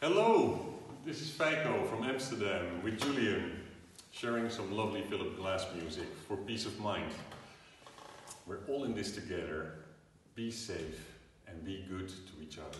Hello, this is Feico from Amsterdam with Julian, sharing some lovely Philip Glass music for peace of mind. We're all in this together. Be safe and be good to each other.